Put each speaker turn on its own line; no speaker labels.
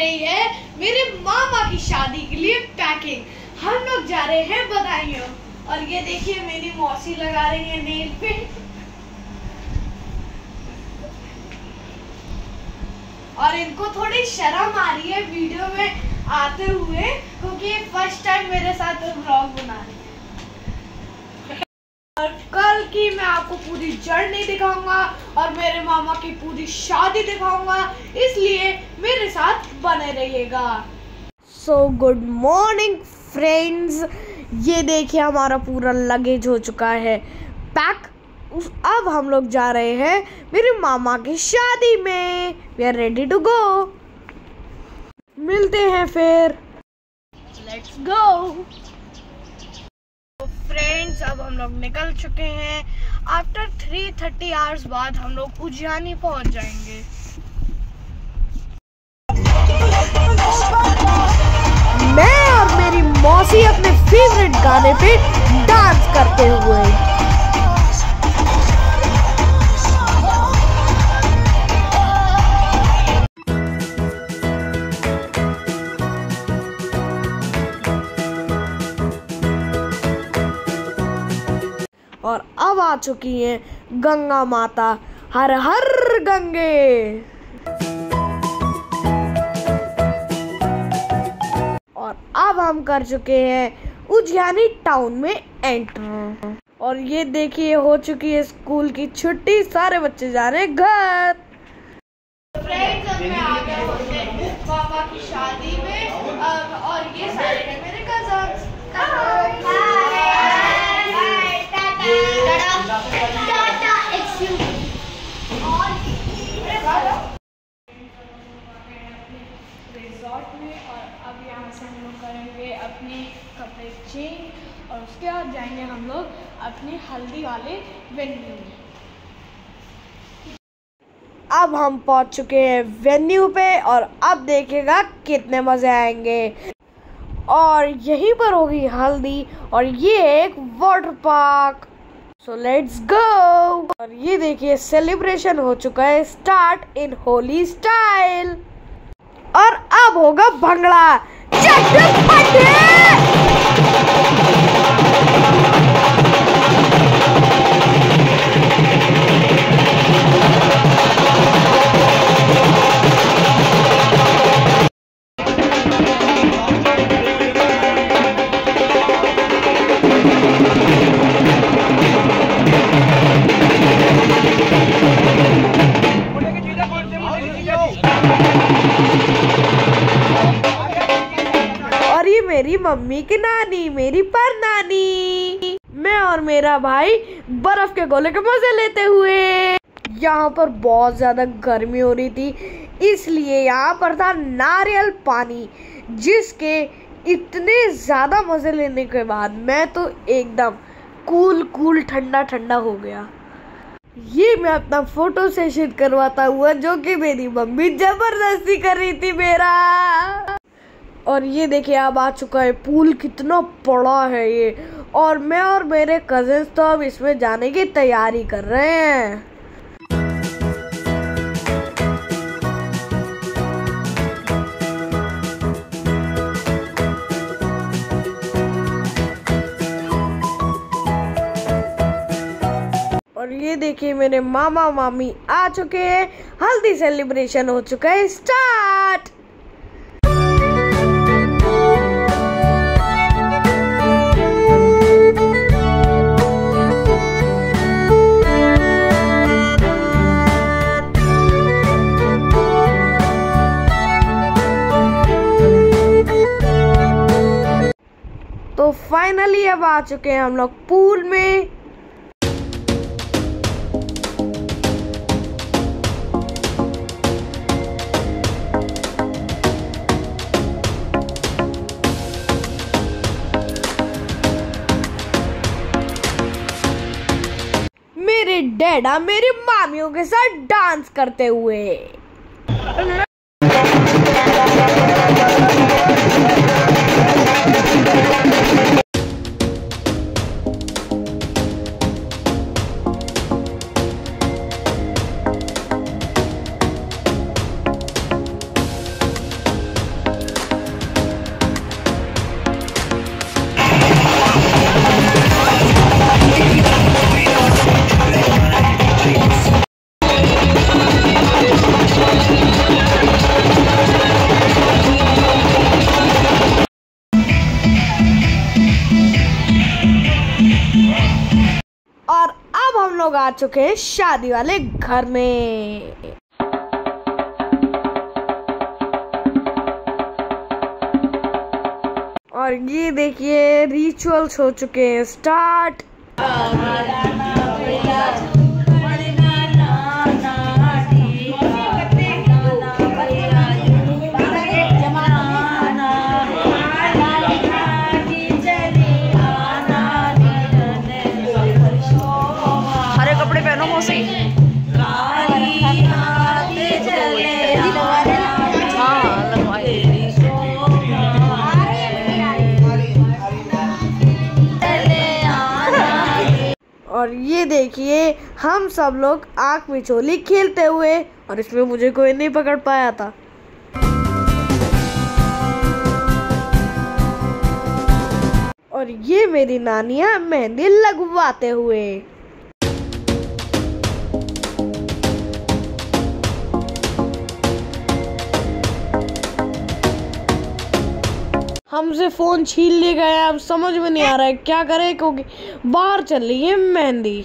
रही है मेरे मामा की शादी के लिए पैकिंग हम लोग जा रहे हैं बधाइयों। और ये देखिए, मेरी मौसी लगा रही है नेल पे। और इनको थोड़ी शर्म आ रही है वीडियो में आते हुए, क्योंकि फ़र्स्ट टाइम मेरे साथ व्लॉग बना रही है। और कल की मैं आपको पूरी जर्नी दिखाऊँगा और मेरे मामा की पूरी शादी दिखाऊँगा। इसलिए रहिएगा सो गुड मॉर्निंग फ्रेंड्स ये देखिए, हमारा पूरा लगेज हो चुका है। पैक अब हम लोग जा रहे हैं मेरे मामा की शादी में। We are ready to go मिलते हैं फिर। लेट्स गो फ्रेंड्स अब हम लोग निकल चुके हैं। आफ्टर थ्री थर्टी आवर्स बाद हम लोग उज्जैनी पहुँच जाएँगे। मौसी अपने फेवरेट गाने पे डांस करते हुए। और अब आ चुकी हैं गंगा माता, हर हर गंगे। हम कर चुके हैं उज्जैनी टाउन में एंटर और ये देखिए हो चुकी है स्कूल की छुट्टी सारे बच्चे जा रहे हैं घर की शादी में और ये रिजॉर्ट में और यहाँ से हम लोग करेंगे अपने कपड़े चेंज और उसके बाद जाएँगे हम लोग अपने हल्दी वाले वेन्यू में। अब हम पहुँच चुके हैं वेन्यू पे और अब देखेगा कितने मज़े आएँगे। और यहीं पर होगी हल्दी और ये एक water park so let's go और ये देखिए सेलिब्रेशन हो चुका है स्टार्ट इन होली स्टाइल और अब होगा भंगड़ा। और मम्मी की नानी, मेरी पर नानी। मैं और मेरा भाई बर्फ़ के गोले के मज़े लेते हुए। यहाँ पर बहुत ज़्यादा गर्मी हो रही थी, इसलिए यहाँ पर था नारियल पानी, जिसके इतने ज़्यादा मज़े लेने के बाद मैं तो एकदम कूल कूल, ठंडा ठंडा हो गया। ये मैं अपना फ़ोटो सेशन करवाता हुआ जो कि मेरी मम्मी ज़बरदस्ती कर रही थी मेरा। और ये देखिए, अब आ चुका है पूल, कितना बड़ा है ये। और मैं और मेरे कजिन्स तो अब इसमें जाने की तैयारी कर रहे हैं। और ये देखिए, मेरे मामा, मामी आ चुके हैं। हल्दी सेलिब्रेशन हो चुका है। स्टार्ट फाइनली अब आ चुके हैं हम लोग पूल में। मेरे डैडा मेरी मामियों के साथ डांस करते हुए। आ चुके हैं शादी वाले घर में। और ये देखिए रिचुअल्स हो चुके हैं स्टार्ट
लगवाए
और ये देखिए, हम सब लोग आँख में चोली खेलते हुए, और इसमें मुझे कोई नहीं पकड़ पाया था। और ये मेरी नानियाँ मेहंदी लगवाते हुए। हमसे फ़ोन छीन ले गया, अब समझ में नहीं आ रहा है, क्या करें, क्योंकि बाहर चल रही है मेहंदी।